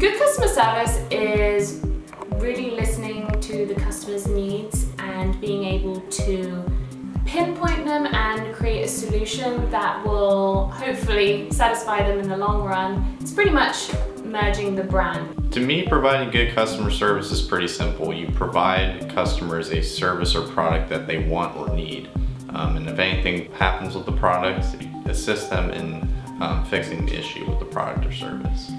Good customer service is really listening to the customer's needs and being able to pinpoint them and create a solution that will hopefully satisfy them in the long run. It's pretty much merging the brand. To me, providing good customer service is pretty simple. You provide customers a service or product that they want or need. Um, and if anything happens with the product, assist them in um, fixing the issue with the product or service.